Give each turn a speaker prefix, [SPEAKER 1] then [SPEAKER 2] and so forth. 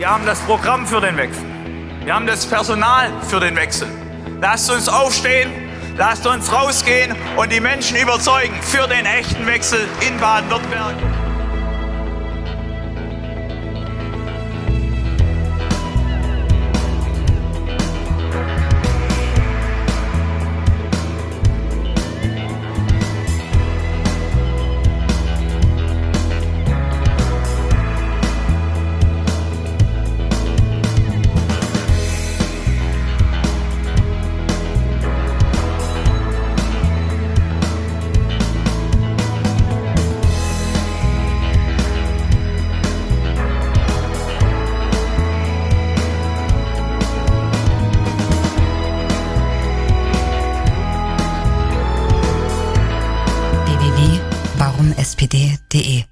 [SPEAKER 1] Wir haben das Programm für den Wechsel. Wir haben das Personal für den Wechsel. Lasst uns aufstehen, lasst uns rausgehen und die Menschen überzeugen für den echten Wechsel in Baden-Württemberg. SPD.de